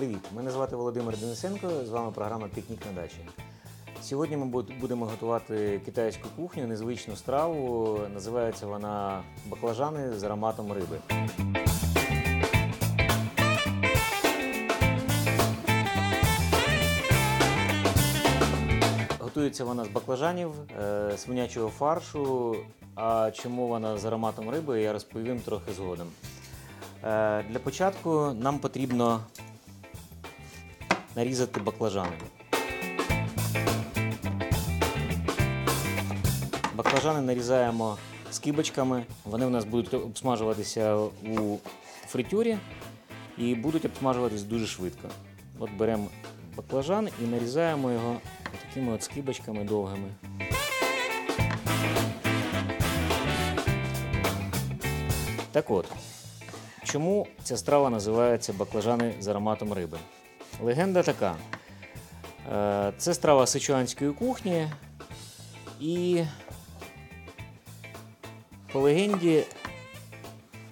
Привіт! Мене звати Володимир Денисенко. З вами програма Пікнік на дачі. Сьогодні ми будемо готувати китайську кухню, незвичну страву. Називається вона баклажани з ароматом риби. Готується вона з баклажанів, е, свинячого фаршу. А чому вона з ароматом риби, я розповім трохи згодом. Е, Для початку нам потрібно нарізати баклажани. Баклажани нарізаємо скибочками. Вони у нас будуть обсмажуватися у фритюрі і будуть обсмажуватись дуже швидко. От беремо баклажан і нарізаємо його такими от скибочками довгими. Так от, чому ця страва називається баклажани з ароматом риби? Легенда така. Е, Це страва сичуанської кухні. І по легенді,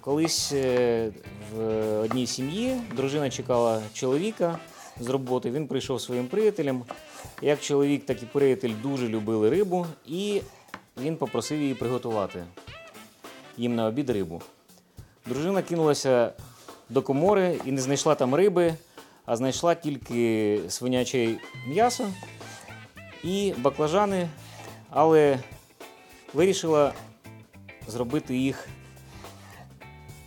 колись е, в одній сім'ї дружина чекала чоловіка з роботи. Він прийшов своїм приятелем. Як чоловік, так і приятель дуже любили рибу, і він попросив її приготувати їм на обід рибу. Дружина кинулася до комори і не знайшла там риби, а знайшла тільки свиняче м'ясо і баклажани, але вирішила зробити їх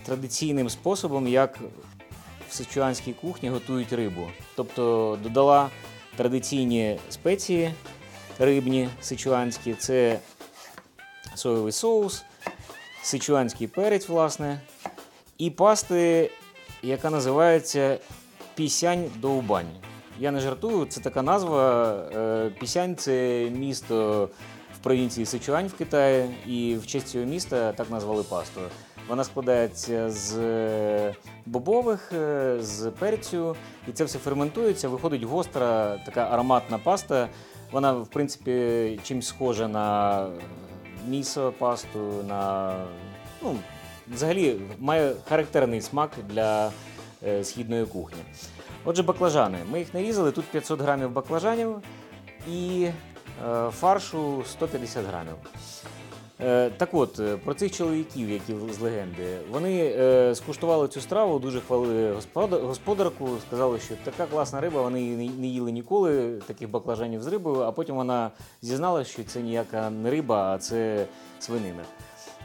традиційним способом, як в сичуанській кухні готують рибу. Тобто додала традиційні спеції рибні сичуанські, це соєвий соус, сичуанський перець, власне, і пасти, яка називається пісянь довбань. Я не жартую, це така назва. Е, Пісянь це місто в провінції Сичуань в Китаї, і в честь цього міста так назвали пасту. Вона складається з е, бобових, е, з перцю, і це все ферментується. Виходить гостра, така ароматна паста. Вона, в принципі, чимсь схожа на місо пасту, на ну, взагалі має характерний смак для східної кухні. Отже, баклажани. Ми їх нарізали. Тут 500 грамів баклажанів і е, фаршу 150 грамів. Е, так от, е, про цих чоловіків, які з легенди, вони е, скуштували цю страву, дуже хвалили господарку, сказали, що така класна риба, вони не їли ніколи, таких баклажанів з рибою, а потім вона зізналася, що це ніяка не риба, а це свинина.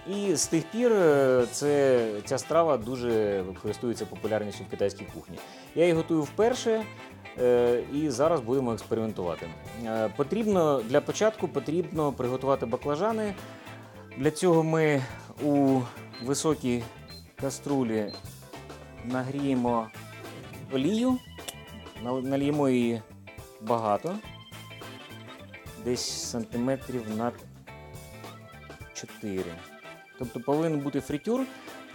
І з тих пір е, це, ця страва дуже користується популярністю в китайській кухні. Я її готую вперше. е, І зараз будемо експериментувати. Е, Потрібно для початку потрібно приготувати баклажани. Для цього ми у високій каструлі нагріємо олію, нал- нальємо її багато, десь сантиметрів на 4. Тобто повинен бути фритюр,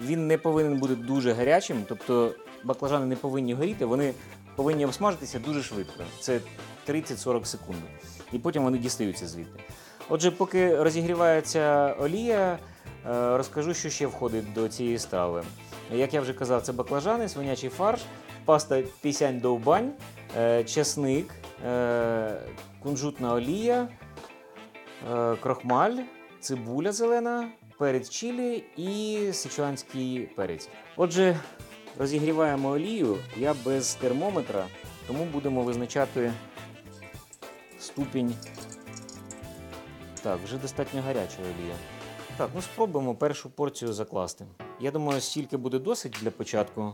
він не повинен бути дуже гарячим, тобто баклажани не повинні горіти, вони повинні обсмажитися дуже швидко. Це 30-40 секунд. І потім вони дістаються звідти. Отже, поки розігрівається олія, е, розкажу, що ще входить до цієї страви. Як я вже казав, це баклажани, свинячий фарш, паста пісянь довбань, е, чесник, е, кунжутна олія, крохмаль, цибуля зелена, перець чилі і сичуанський перець. Отже, розігріваємо олію. Я без термометра, тому будемо визначати ступінь. Так, вже достатньо гаряча олія. Так, ну спробуємо першу порцію закласти. Я думаю, стільки буде досить для початку.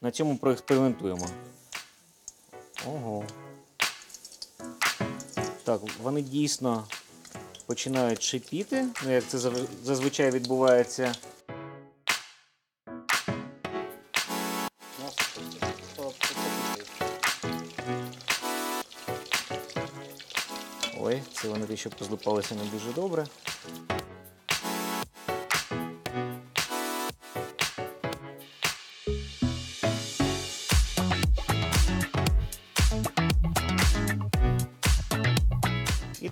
На цьому проекспериментуємо. Ого. Так, вони дійсно починають шипіти, ну як це зазвичай відбувається. Ой, це вони ще позлипалися не дуже добре.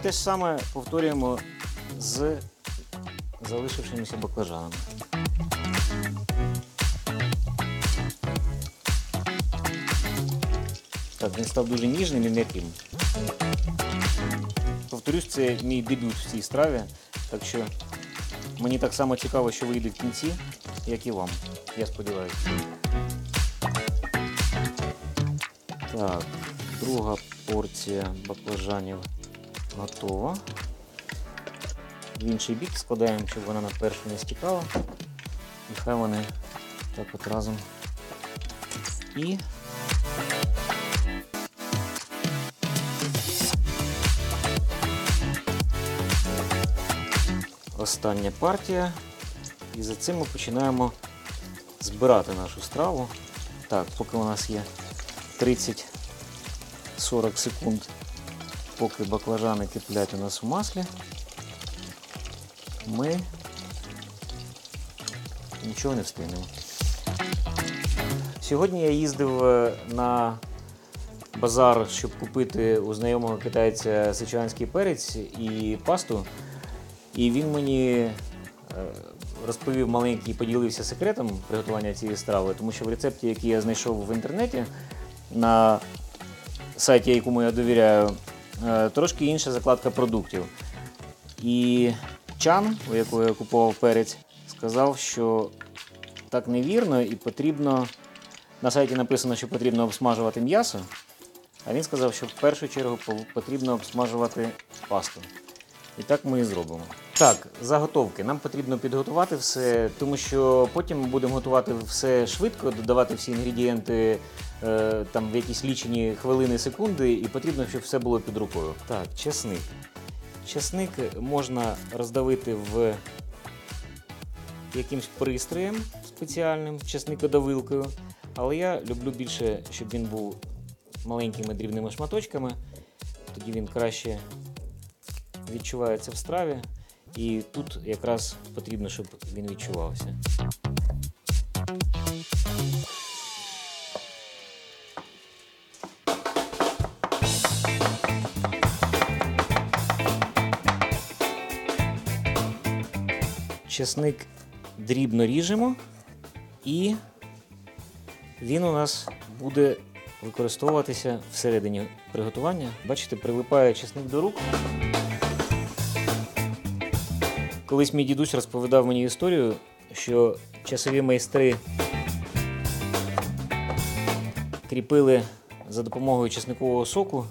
Те ж саме повторюємо з залишившимися баклажанами. Так, він став дуже ніжним і м'яким. Повторюсь, це мій дебют в цій страві, так що мені так само цікаво, що вийде в кінці, як і вам. Я сподіваюся. Так, друга порція баклажанів готова. В інший бік складаємо, щоб вона на першу не стікала. І хай вони так от разом. І остання партія. І за цим ми починаємо збирати нашу страву. Так, поки у нас є 30-40 секунд, поки баклажани киплять у нас у маслі, ми нічого не встигнемо. Сьогодні я їздив е, на базар, щоб купити у знайомого китайця сичуанський перець і пасту. І він мені е, розповів маленький, поділився секретом приготування цієї страви, тому що в рецепті, який я знайшов в інтернеті на сайті, якому я довіряю, трошки інша закладка продуктів. І Чан, у якого я купував перець, сказав, що так невірно і потрібно. На сайті написано, що потрібно обсмажувати м'ясо, а він сказав, що в першу чергу потрібно обсмажувати пасту. І так ми і зробимо. Так, заготовки. Нам потрібно підготувати все, тому що потім ми будемо готувати все швидко, додавати всі інгредієнти е, там в якісь лічені хвилини, секунди, і потрібно, щоб все було під рукою. Так, чесник. Чесник можна роздавити в якимсь пристроєм спеціальним, чесникодавилкою. Але я люблю більше, щоб він був маленькими дрібними шматочками. Тоді він краще відчувається в страві. І тут якраз потрібно, щоб він відчувався. Чесник дрібно ріжемо і він у нас буде використовуватися всередині приготування. Бачите, прилипає чесник до рук. Колись мій дідусь розповідав мені історію, що часові майстри кріпили за допомогою чесникового соку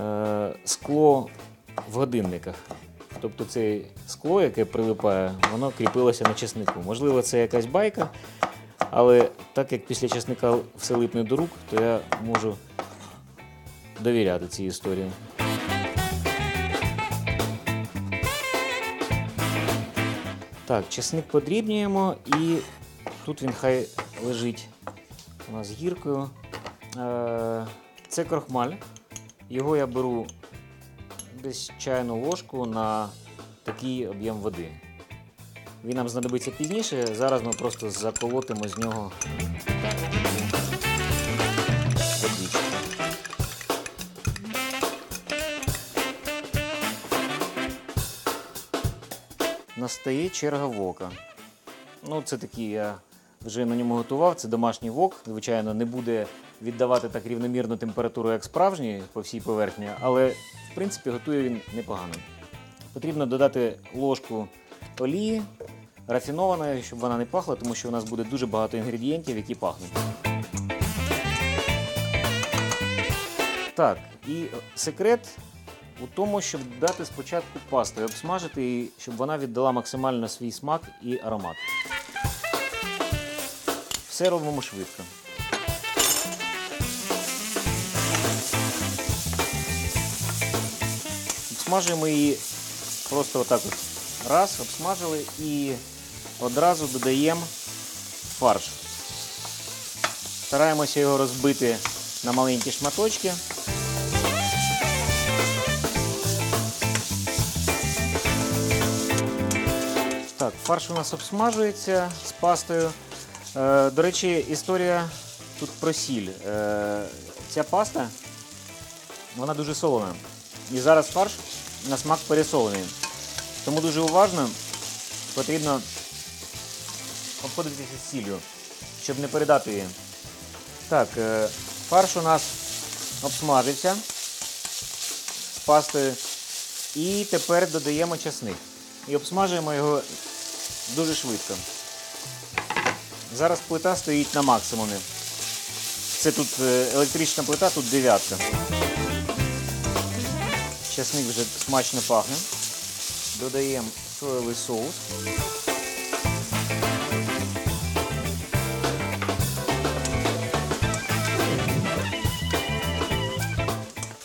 е, скло в годинниках. Тобто це скло, яке прилипає, воно кріпилося на чеснику. Можливо, це якась байка, але так як після чесника все липне до рук, то я можу довіряти цій історії. Так, чесник подрібнюємо і тут він хай лежить у нас гіркою. Е, Це крохмаль. Його я беру десь чайну ложку на такий об'єм води. Він нам знадобиться пізніше. Зараз ми просто заколотимо з нього Настає черга вока. Ну, це такий я вже на ньому готував. Це домашній вок. Звичайно, не буде віддавати так рівномірну температуру, як справжній по всій поверхні, але в принципі готує він непогано. Потрібно додати ложку олії рафінованої, щоб вона не пахла, тому що у нас буде дуже багато інгредієнтів, які пахнуть. Так, і секрет у тому, щоб додати спочатку пасту і обсмажити її, щоб вона віддала максимально свій смак і аромат. Все робимо швидко. Обсмажуємо її просто отак от. Раз, обсмажили і одразу додаємо фарш. Стараємося його розбити на маленькі шматочки. Фарш у нас обсмажується з пастою. Е, до речі, історія тут про сіль. Е, ця паста вона дуже солона. І зараз фарш на смак пересолений. Тому дуже уважно потрібно обходитися з сіллю, щоб не передати її. Так, е, фарш у нас обсмажився з пастою. І тепер додаємо часник. І обсмажуємо його дуже швидко. Зараз плита стоїть на максимумі. Це тут е, електрична плита, тут дев'ятка. Часник вже смачно пахне. Додаємо соєвий соус.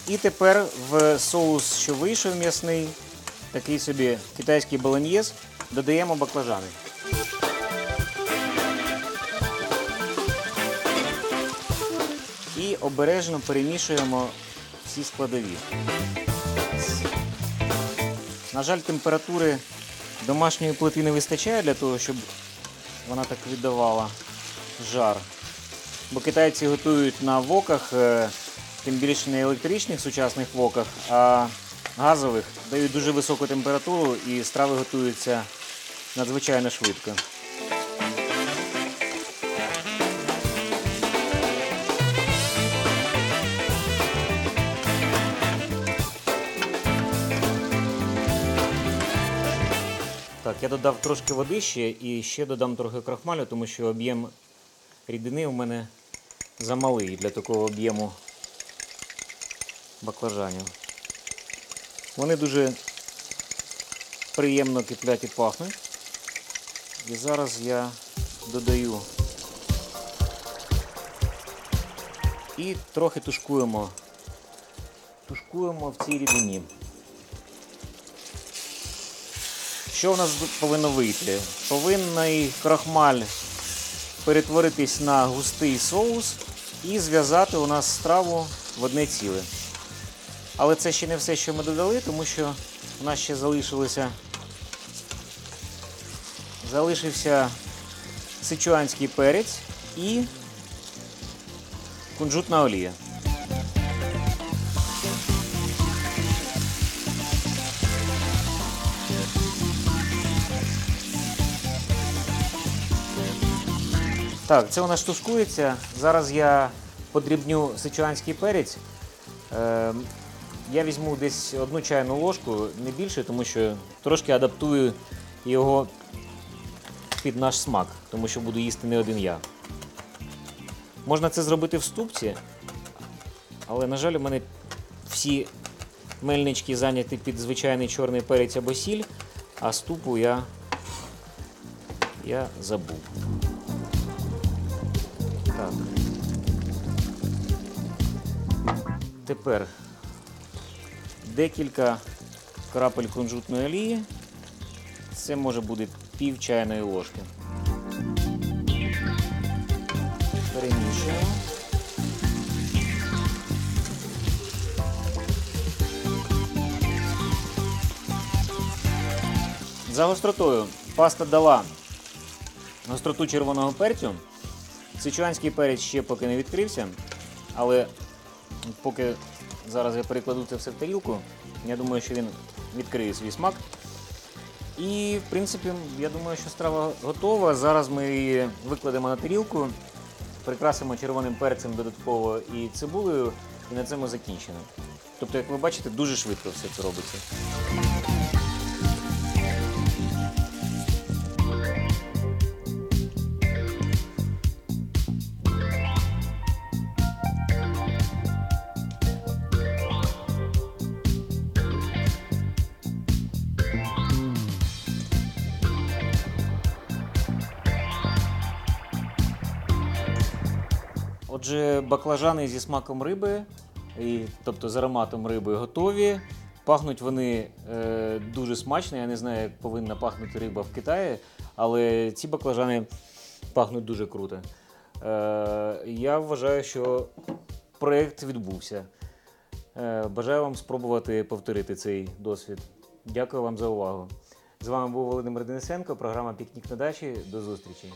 І тепер в соус, що вийшов м'ясний, такий собі китайський болоньєз, додаємо баклажани. І обережно перемішуємо всі складові. На жаль, температури домашньої плити не вистачає для того, щоб вона так віддавала жар. Бо китайці готують на воках, е, тим більше не електричних сучасних воках, а газових, дають дуже високу температуру і страви готуються надзвичайно швидко. Так, я додав трошки води ще і ще додам трохи крахмалю, тому що об'єм рідини у мене замалий для такого об'єму баклажанів. Вони дуже приємно киплять і пахнуть. І зараз я додаю і трохи тушкуємо. Тушкуємо в цій рідині. Що в нас повинно вийти? Повинний крахмаль перетворитись на густий соус і зв'язати у нас страву в одне ціле. Але це ще не все, що ми додали, тому що у нас ще залишилося залишився сичуанський перець і кунжутна олія. Так, це у нас тушкується. Зараз я подрібню сичуанський перець. Е, я візьму десь одну чайну ложку, не більше, тому що трошки адаптую його під наш смак, тому що буду їсти не один я. Можна це зробити в ступці, але, на жаль, у мене всі мельнички зайняті під звичайний чорний перець або сіль, а ступу я, я забув. Так. Тепер декілька крапель кунжутної олії. Це може бути пів чайної ложки. Перемішуємо. За гостротою паста дала гостроту червоного перцю. Сичуанський перець ще поки не відкрився, але поки зараз я перекладу це все в тарілку, я думаю, що він відкриє свій смак. І, в принципі, я думаю, що страва готова. Зараз ми її викладемо на тарілку, прикрасимо червоним перцем додатково і цибулею, і на цьому закінчено. Тобто, як ви бачите, дуже швидко все це робиться. Баклажани зі смаком риби, і, тобто з ароматом риби, готові. Пахнуть вони е, дуже смачно. Я не знаю, як повинна пахнути риба в Китаї, але ці баклажани пахнуть дуже круто. Е, я вважаю, що проєкт відбувся. Е, бажаю вам спробувати повторити цей досвід. Дякую вам за увагу. З вами був Володимир Денисенко, програма Пікнік на дачі. До зустрічі.